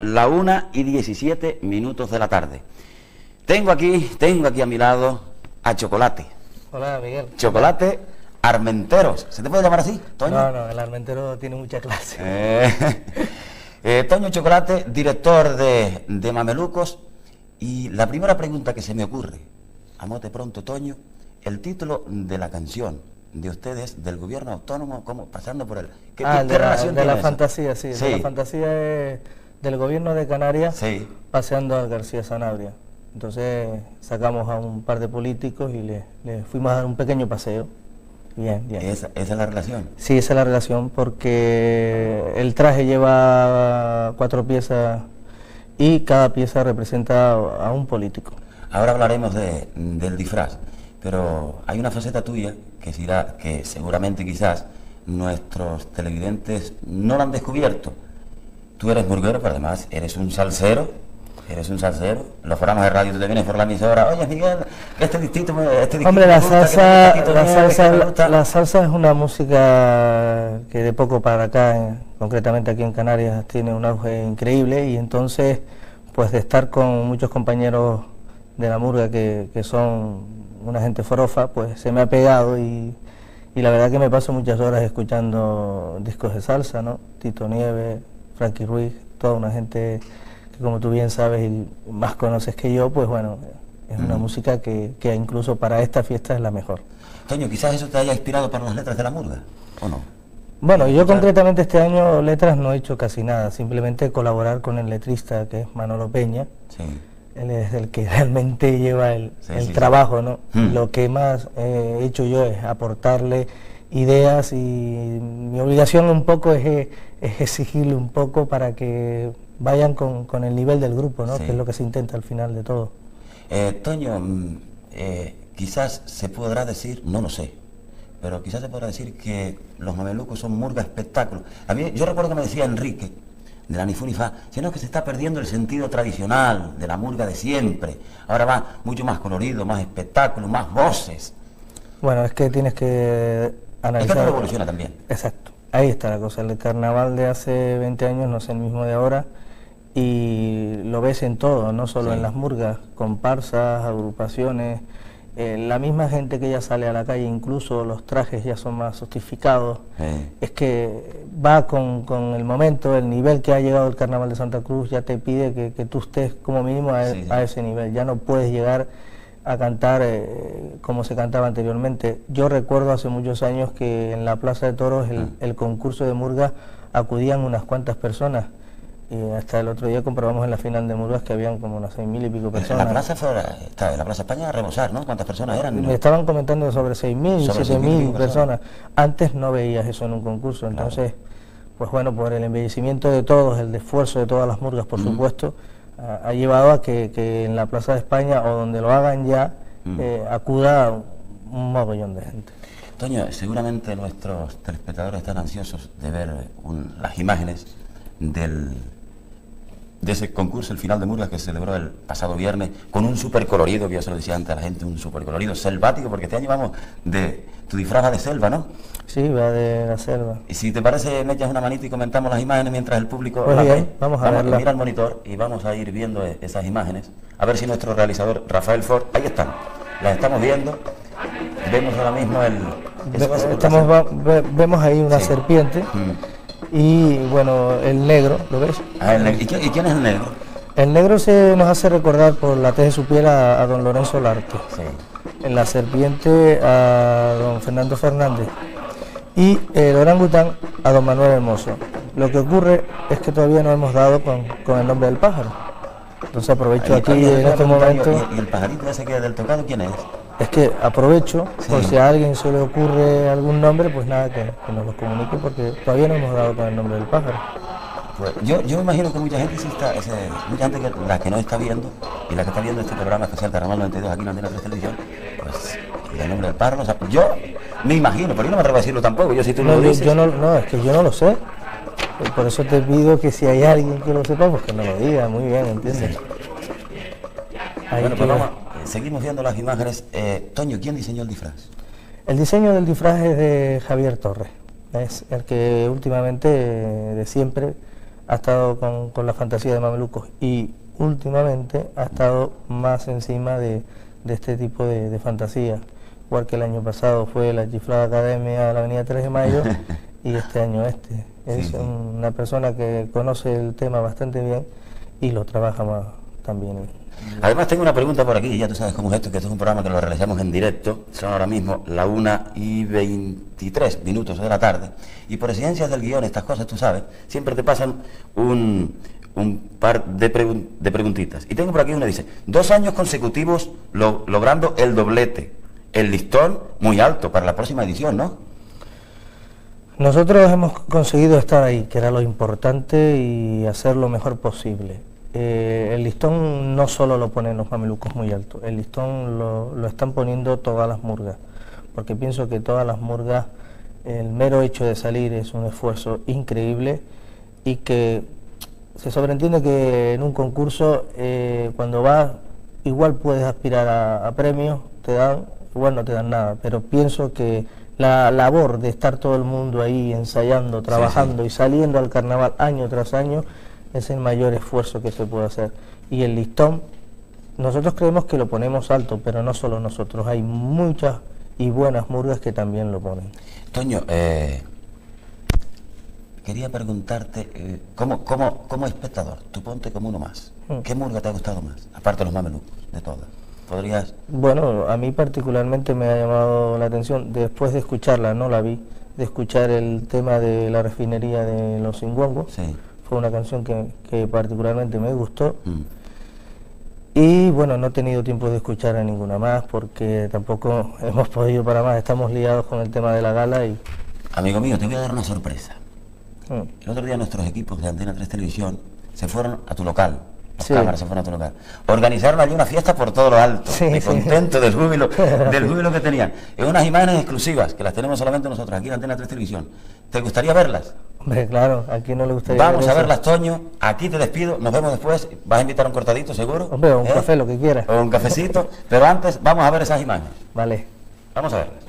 La una y 17 minutos de la tarde. Tengo aquí, tengo aquí a mi lado a Chocolate. Hola, Miguel. Chocolate Armenteros. ¿Se te puede llamar así, Toño? No, no, el Armentero tiene mucha clase. Eh, eh, Toño Chocolate, director de, de Mamelucos. Y la primera pregunta que se me ocurre, a mote pronto, Toño, el título de la canción de ustedes, del gobierno autónomo, como pasando por el... ¿Qué, ah, de la, de la fantasía, sí, Sí. De la fantasía es del gobierno de Canarias Sí. paseando a García Sanabria. Entonces sacamos a un par de políticos y le, le fuimos a dar un pequeño paseo. Bien, bien. Esa, esa es la relación. Sí, esa es la relación porque el traje lleva cuatro piezas y cada pieza representa a un político. Ahora hablaremos de- del disfraz, pero hay una faceta tuya que, será, que seguramente quizás nuestros televidentes no la han descubierto. Tú eres burguero, pero además eres un salsero, eres un salsero. Los programas de radio tú te vienes por la emisora, oye Miguel, este distrito, este distrito Hombre, la gusta, me salsa, la salsa, gusta". la salsa es una música que de poco para acá, concretamente aquí en Canarias, tiene un auge increíble y entonces, pues de estar con muchos compañeros de la murga que, que son una gente forofa, pues se me ha pegado y, y la verdad que me paso muchas horas escuchando discos de salsa, ¿no? Tito Nieves, Frankie Ruiz, toda una gente que como tú bien sabes y más conoces que yo, pues bueno, es una Mm. música que, que incluso para esta fiesta es la mejor. Toño, quizás eso te haya inspirado para las letras de la murga, ¿o no? Bueno, yo concretamente este año letras no he hecho casi nada, simplemente colaborar con el letrista que es Manolo Peña. Sí. Él es el que realmente lleva el, Sí, el sí, sí. trabajo, ¿no? Mm. Lo que más he hecho yo es aportarle ideas y mi obligación un poco es, eh, es exigirle un poco para que vayan con, con el nivel del grupo, ¿no? Sí. Que es lo que se intenta al final de todo. Eh, Toño, mm, eh, quizás se podrá decir, no lo sé, pero quizás se podrá decir que los mamelucos son murga espectáculo. A mí, yo recuerdo que me decía Enrique, de la Nifunifa, sino que se está perdiendo el sentido tradicional de la murga de siempre. Ahora va mucho más colorido, más espectáculo, más voces. Bueno, es que tienes que Todo evoluciona también. Exacto, ahí está la cosa. El carnaval de hace 20 años no es el mismo de ahora y lo ves en todo, no solo Sí. en las murgas, comparsas, agrupaciones, eh, la misma gente que ya sale a la calle, incluso los trajes ya son más sofisticados. Es que va con, con el momento, el nivel que ha llegado el carnaval de Santa Cruz ya te pide que, que tú estés como mínimo a, sí. a ese nivel. Ya no puedes llegar a cantar eh, como se cantaba anteriormente. Yo recuerdo hace muchos años que en la Plaza de Toros el, el concurso de Murgas acudían unas cuantas personas. Y hasta el otro día comprobamos en la final de Murgas que habían como unas seis mil y pico personas. la plaza fue, está, la plaza España a rebosar, ¿no? ¿Cuántas personas eran? Me estaban comentando sobre 6.000, Sobre 7.000 6.000 personas. Antes no veías eso en un concurso, entonces, pues bueno, por el embellecimiento de todos, el esfuerzo de todas las murgas, por Mm. supuesto, ha, ha llevado a que, que en la Plaza de España o donde lo hagan ya, Mm. eh, acuda un mogollón de gente. Toño, seguramente nuestros telespectadores están ansiosos de ver un- las imágenes del, de ese concurso, el final de Murgas que se celebró el pasado viernes, con un súper colorido, que yo se lo decía antes a la gente, un súper colorido selvático, porque este año vamos de tu disfraz va de selva, ¿no? Sí, va de la selva. Y si te parece, me echas una manita y comentamos las imágenes mientras el público Pues las bien, ve. vamos a verla. Mira el monitor y vamos a ir viendo e- esas imágenes. A ver si nuestro realizador, Rafael Ford, ahí están. Las estamos viendo. Vemos ahora mismo el... Ve- estamos, brazo. va- ve- vemos ahí una Sí. serpiente Mm. Y, bueno, el negro, ¿lo ves? Ah, el ¿Y, quién, y quién es el negro? El negro se nos hace recordar por la tez de su piel a, a don Lorenzo Larte. Sí. en la serpiente a don Fernando Fernández y el orangután a don Manuel Hermoso. Lo que ocurre es que todavía no hemos dado con, con el nombre del pájaro. Entonces aprovecho Ahí- aquí en este momento, ¿Y, y el pajarito ese que es del tocado quién es? Es que aprovecho, por Sí. si a alguien se le ocurre algún nombre, pues nada, que, que nos lo comunique porque todavía no hemos dado con el nombre del pájaro. Pues yo, yo me imagino que mucha gente sí está, ese- mucha gente que la que no está viendo y la que está viendo este programa especial Carnaval 92 aquí en Antena 3 Televisión, pues el nombre del pájaro, o sea, yo me imagino, pero yo no me atrevo a decirlo tampoco, yo si tú No, lo dices. yo no, no, es que yo no lo sé. Por eso te pido que si hay alguien que lo sepa, pues que nos lo diga. Muy bien, ¿entiendes? Ahí bueno, pues vamos, seguimos viendo las imágenes. Eh, Toño, ¿quién diseñó el disfraz? El diseño del disfraz es de Javier Torres. Es el que últimamente, eh, de siempre, ha estado con, la fantasía de Mamelucos y últimamente ha estado más encima de, este tipo de, fantasía. Igual que el año pasado fue la Chiflada Academia de la Avenida 3 de Mayo y este año este. Es una persona que conoce el tema bastante bien y lo trabaja más también. Además tengo una pregunta por aquí, ya tú sabes cómo es esto, que esto es un programa que lo realizamos en directo, son ahora mismo la 1 y 23 minutos de la tarde, y por exigencias del guion, estas cosas, tú sabes, siempre te pasan un, par de, preguntitas. Y tengo por aquí una, dice, dos años consecutivos logrando el doblete, el listón muy alto para la próxima edición, ¿no? Nosotros hemos conseguido estar ahí, que era lo importante, y hacer lo mejor posible. Eh, el listón no solo lo ponen los mamelucos muy alto, el listón lo, están poniendo todas las murgas, porque pienso que todas las murgas, el mero hecho de salir es un esfuerzo increíble y que se sobreentiende que en un concurso eh, cuando vas igual puedes aspirar a, premios, te dan, igual no te dan nada, pero pienso que la labor de estar todo el mundo ahí ensayando, trabajando y saliendo al carnaval año tras año, es el mayor esfuerzo que se puede hacer. Y el listón, nosotros creemos que lo ponemos alto, pero no solo nosotros, hay muchas y buenas murgas que también lo ponen. Toño, eh, quería preguntarte, eh, ¿cómo, cómo, como espectador, tú ponte como uno más, mm. ¿qué murga te ha gustado más? Aparte de los mamelucos, de todas. ¿Podrías...? Bueno, a mí particularmente me ha llamado la atención, después de escucharla, no la vi, de escuchar el tema de la refinería de los Inguangos. Sí fue una canción que, particularmente me gustó. Mm. Y bueno, no he tenido tiempo de escuchar a ninguna más porque tampoco hemos podido para más, estamos liados con el tema de la gala y... Amigo mío, te voy a dar una sorpresa. Mm. El otro día nuestros equipos de Antena 3 Televisión se fueron a tu local, las cámaras se fueron a tu local. Organizaron allí una fiesta por todo lo alto, de contento del júbilo, del júbilo que tenían. En unas imágenes exclusivas, que las tenemos solamente nosotros aquí en Antena 3 Televisión. ¿Te gustaría verlas? Hombre, claro, aquí no le gustaría Vamos a verlas, Toño. Aquí te despido, nos vemos después. ¿Vas a invitar a un cortadito, seguro? Hombre, un ¿Eh? café, lo que quieras. O un cafecito. pero antes, vamos a ver esas imágenes. Vale. Vamos a verlas.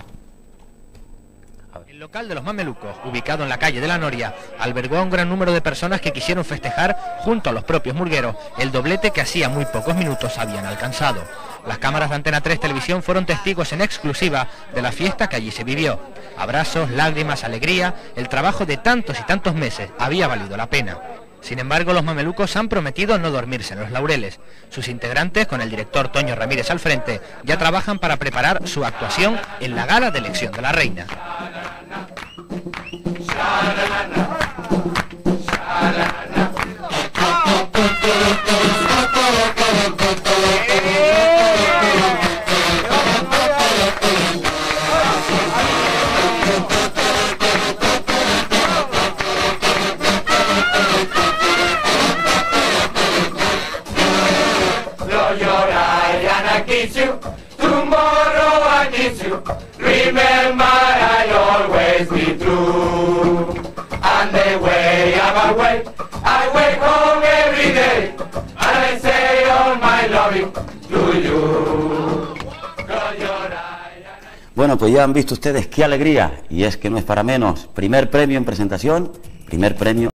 El local de los mamelucos, ubicado en la calle de la Noria, albergó a un gran número de personas que quisieron festejar, junto a los propios murgueros, el doblete que hacía muy pocos minutos habían alcanzado. Las cámaras de Antena 3 Televisión fueron testigos en exclusiva de la fiesta que allí se vivió. Abrazos, lágrimas, alegría, el trabajo de tantos y tantos meses había valido la pena. Sin embargo, los mamelucos han prometido no dormirse en los laureles. Sus integrantes, con el director Toño Ramírez al frente, ya trabajan para preparar su actuación en la gala de elección de la reina. Sha-na-na. Bueno, pues ya han visto ustedes qué alegría, y es que no es para menos. Primer premio en presentación, primer premio